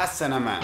تحسن معه